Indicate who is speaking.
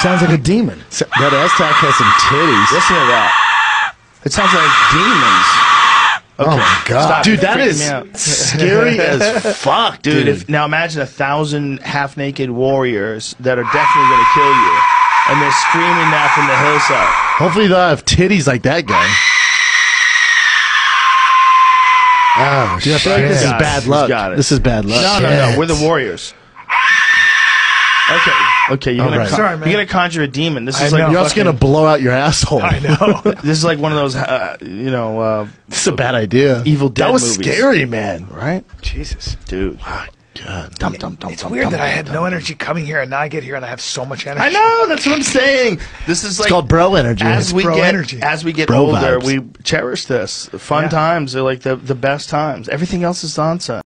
Speaker 1: Sounds like a demon.
Speaker 2: That Aztec has some titties.
Speaker 3: Listen to that. It sounds like demons.
Speaker 1: Oh my god,
Speaker 3: Stop.
Speaker 2: Dude, that
Speaker 3: Freaking
Speaker 2: is scary as fuck,
Speaker 3: Dude,
Speaker 2: dude.
Speaker 3: if, now imagine a thousand half-naked warriors that are definitely going to kill you, and they're screaming that from the hillside.
Speaker 2: Hopefully they'll have titties like that guy.
Speaker 1: Oh,
Speaker 2: Dude, I feel like this is
Speaker 3: Got it.
Speaker 2: bad
Speaker 3: He's
Speaker 2: luck.
Speaker 3: got it.
Speaker 2: This is bad luck.
Speaker 3: No, no, no. We're the warriors. Okay, okay. You're gonna
Speaker 2: right.
Speaker 3: con-
Speaker 1: Sorry, man.
Speaker 3: you're gonna conjure a demon. This
Speaker 1: I
Speaker 3: is like
Speaker 1: know.
Speaker 2: You're also
Speaker 3: fucking-
Speaker 2: gonna blow out your asshole.
Speaker 1: I know.
Speaker 3: This is like one of those, uh, you know, uh,
Speaker 2: This is a bad idea.
Speaker 3: Evil Dead
Speaker 2: That was
Speaker 3: movies.
Speaker 2: scary, man.
Speaker 3: right,
Speaker 1: Jesus.
Speaker 3: dude.
Speaker 2: God.
Speaker 3: Dum, dum, dum,
Speaker 1: It's
Speaker 3: dum,
Speaker 1: weird
Speaker 3: dum,
Speaker 1: that I had
Speaker 3: dum.
Speaker 1: no energy coming here, and now I get here and I have so much energy.
Speaker 3: I know. That's what I'm saying. This is like
Speaker 2: It's called bro energy.
Speaker 3: as we
Speaker 1: bro
Speaker 3: get
Speaker 1: energy.
Speaker 3: as we get
Speaker 2: Bro
Speaker 3: older,
Speaker 2: vibes.
Speaker 3: we cherish this. Fun
Speaker 1: Yeah.
Speaker 3: times are like the the best times. Everything else is nonsense.